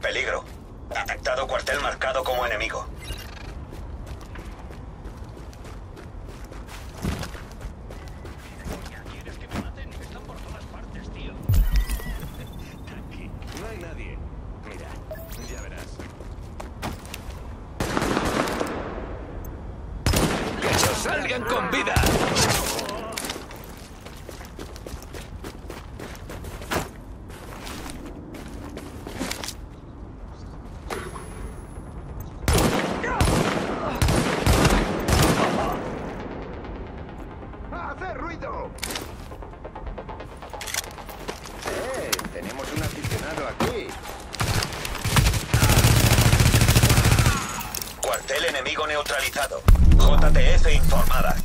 Peligro. Detectado cuartel marcado como enemigo. ¿Quieres que me enemigo neutralizado. JTF informada.